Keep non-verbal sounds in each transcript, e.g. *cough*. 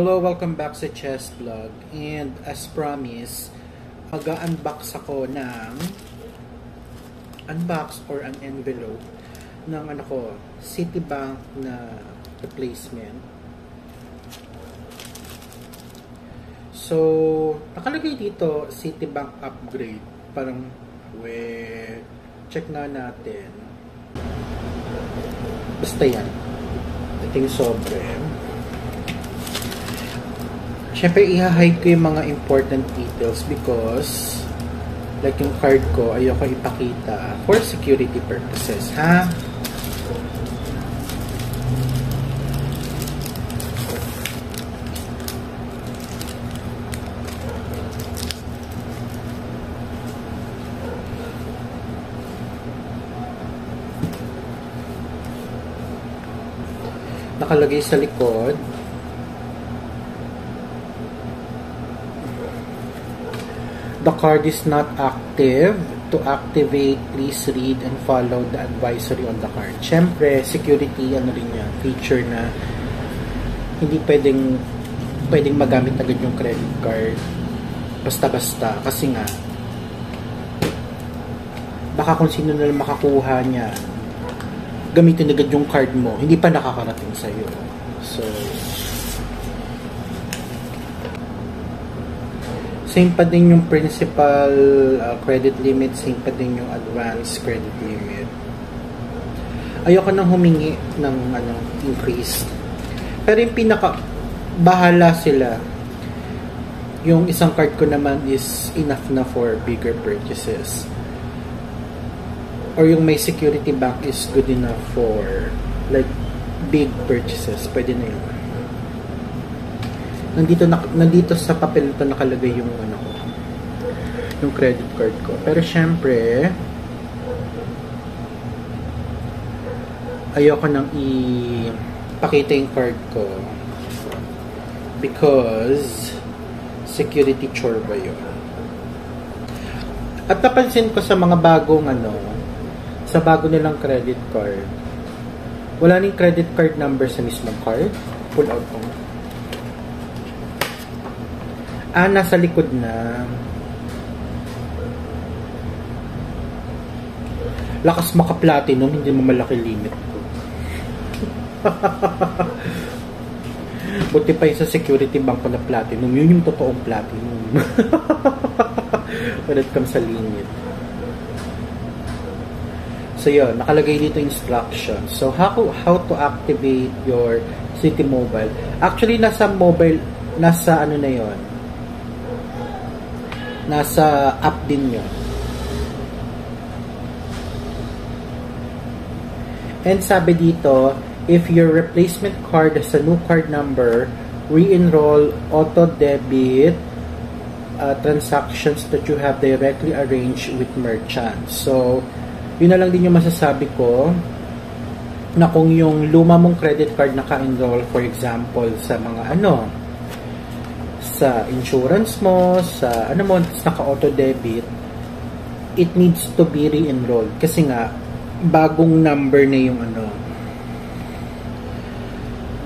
Hello, welcome back sa Chess Vlog. And as promised, mag-unbox ako ng unbox or an envelope ng ano ko, Citibank na replacement. So, nakalagay dito Citibank upgrade. Parang, we, check nga natin. Basta yan. Ito yung sobre. Siyempre, i-hide ko yung mga important details because like yung card ko, ayoko ipakita for security purposes, ha? Nakalagay sa likod, The card is not active. To activate, please read and follow the advisory on the card. Siyempre, security, ano rin yan, feature na hindi pwedeng pwedeng magamit agad yung credit card basta-basta kasi nga baka kung sino na makakuha niya gamitin agad yung card mo hindi pa nakakarating sa'yo so Same pa din yung principal uh, credit limit, same pa din yung advance credit limit. Ayoko nang humingi ng ano, increase. Pero yung pinaka bahala sila. Yung isang card ko naman is enough na for bigger purchases. Or yung may security bank is good enough for like big purchases. Pwede na yun nandito na, nandito sa papel ito nakalagay yung ano ko. Yung credit card ko. Pero syempre ayoko nang ipakita yung card ko. Because security chore ba yun? At napansin ko sa mga bagong ano sa bago nilang credit card wala ning credit card number sa mismong card. Pull out ko Ah, nasa likod na. Lakas maka-platinum, hindi mo malaki limit ko. *laughs* Buti pa yung sa security bank ko na platinum. Yun yung totoong platinum. *laughs* When it comes sa limit. So yun, nakalagay dito instructions. So how how to activate your City Mobile. Actually, nasa mobile, nasa ano na yon nasa app din yun. And sabi dito, if your replacement card has a new card number, re-enroll auto-debit uh, transactions that you have directly arranged with merchants. So, yun na lang din yung masasabi ko na kung yung luma mong credit card naka-enroll, for example, sa mga ano, sa insurance mo, sa ano mo, naka-auto debit, it needs to be re-enrolled. Kasi nga, bagong number na yung ano,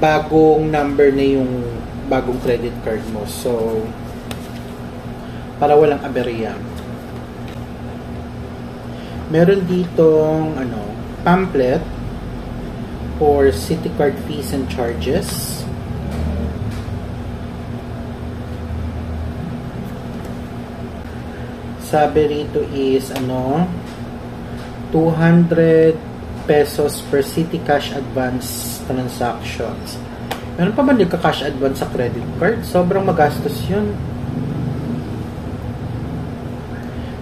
bagong number na yung bagong credit card mo. So, para walang aberya. Meron ditong ano, pamphlet for city card fees and charges. Sabi rito is ano 200 pesos per city cash advance transactions. Meron pa ba nagka-cash advance sa credit card? Sobrang magastos yun.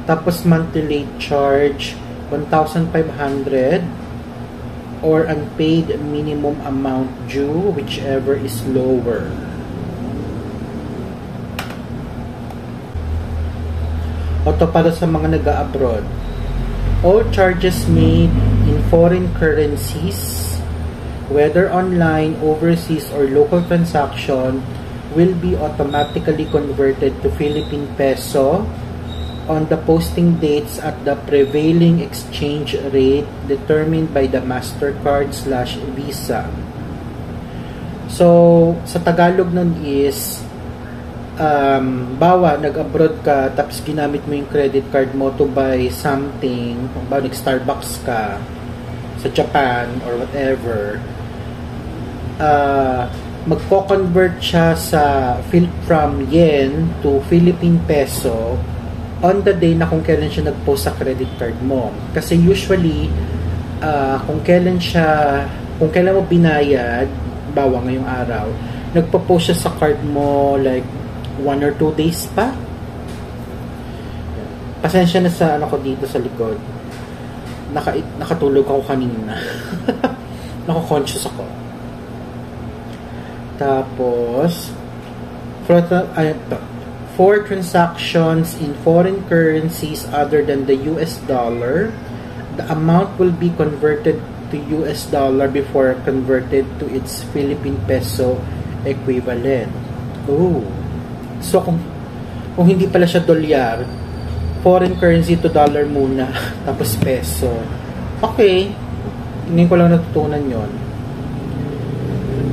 Tapos monthly late charge 1,500 or unpaid minimum amount due whichever is lower. O to para sa mga nag-abroad. All charges made in foreign currencies, whether online, overseas, or local transaction, will be automatically converted to Philippine peso on the posting dates at the prevailing exchange rate determined by the MasterCard slash Visa. So, sa Tagalog nun is, um, bawa, nag-abroad ka, tapos ginamit mo yung credit card mo to buy something, kung ba, nag-Starbucks ka, sa Japan, or whatever, uh, magko-convert siya sa from yen to Philippine peso on the day na kung kailan siya nag-post sa credit card mo. Kasi usually, uh, kung kailan siya, kung kailan mo binayad, bawa ngayong araw, nagpo-post siya sa card mo like one or two days pa. Pasensya na sa ano ko dito sa likod. Naka, nakatulog ako kanina. *laughs* Nako-conscious ako. Tapos, for, ay, for transactions in foreign currencies other than the US dollar, the amount will be converted to US dollar before converted to its Philippine peso equivalent. Oh. So kung kung hindi pala siya dolyar, foreign currency to dollar muna, *laughs* tapos peso. Okay. Hindi ko lang natutunan yon.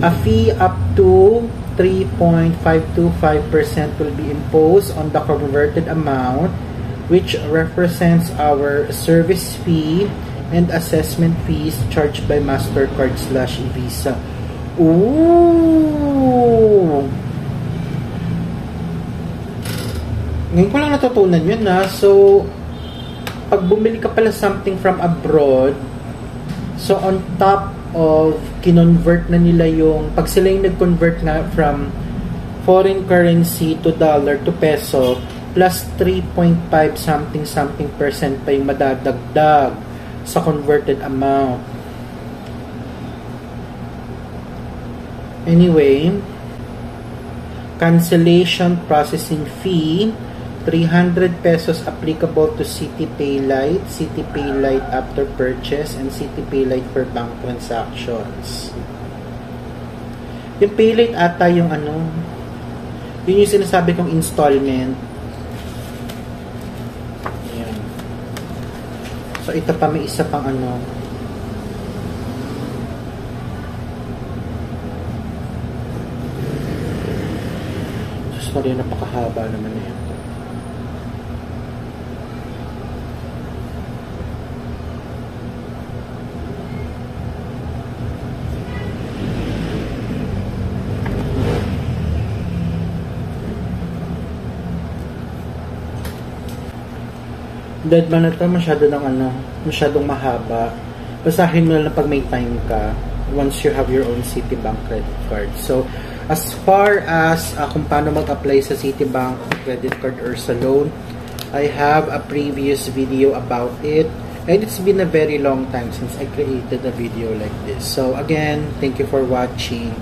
A fee up to 3.525% will be imposed on the converted amount which represents our service fee and assessment fees charged by MasterCard slash Visa. Ooh! Ngayon ko lang natutunan yun na. So, pag bumili ka pala something from abroad, so on top of kinonvert na nila yung, pag sila yung nag-convert na from foreign currency to dollar to peso, plus 3.5 something something percent pa yung madadagdag sa converted amount. Anyway, cancellation processing fee 300 pesos applicable to City Pay Lite, City Pay Lite after purchase, and City Pay Lite for bank transactions. Yung Pay Lite ata yung ano, yun yung sinasabi kong installment So, ito pa may isa pang ano. Maria, napakahaba naman na ito. Deadman na to masyado ng ano, masyadong mahaba. Basahin mo lang pag may time ka once you have your own Citibank credit card. So, as far as uh, kung paano mag-apply sa Citibank credit card or sa loan, I have a previous video about it. And it's been a very long time since I created a video like this. So again, thank you for watching.